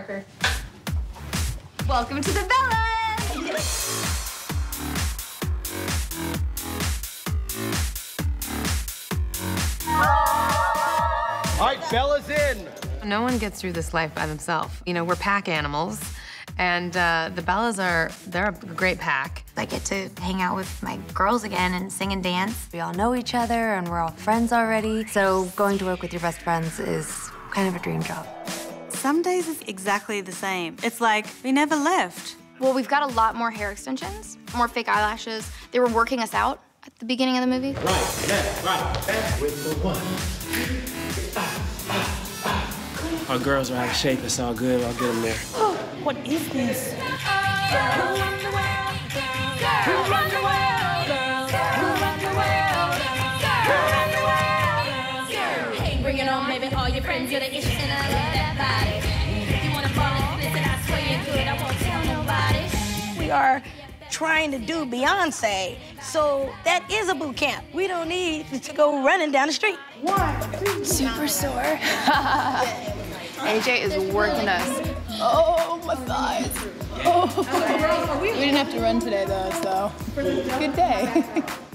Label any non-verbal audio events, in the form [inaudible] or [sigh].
Parker. Welcome to the Bellas! All right, Bella's in. No one gets through this life by themselves. You know, we're pack animals, and uh, the Bellas are, they're a great pack. I get to hang out with my girls again and sing and dance. We all know each other and we're all friends already. So going to work with your best friends is kind of a dream job. Some days it's exactly the same. It's like we never left. Well, we've got a lot more hair extensions, more fake eyelashes. They were working us out at the beginning of the movie. Right, left, right, back with the one. Our girls are out of shape. It's all good. I'll get them there. Oh, [gasps] What is this? Hey, on, baby. All your friends, you're the ish, and I love that body. You wanna fall in this, and I swear you're good. I won't tell nobody. We are trying to do Beyonce, so that is a boot camp. We don't need to go running down the street. One, Super sore. [laughs] AJ is working us. Oh, my thighs. Oh. [laughs] We didn't have to run today, though, so good day. [laughs]